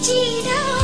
ち散